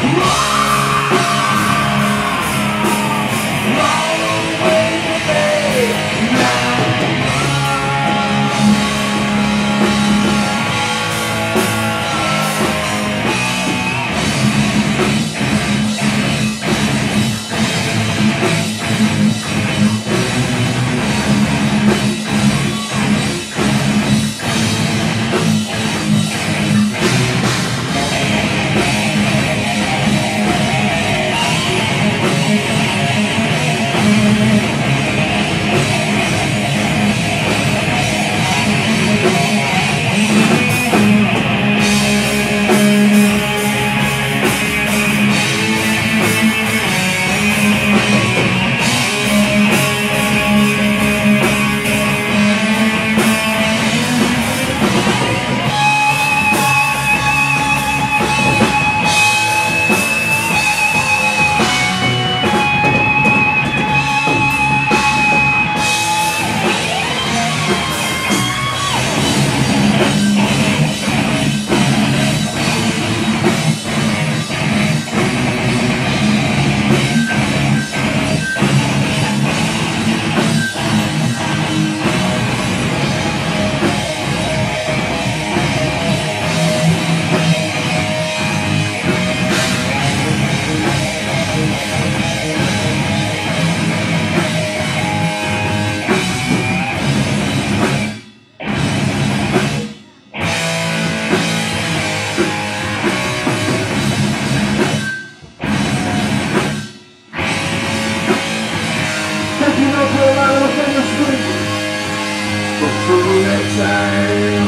Rock! time.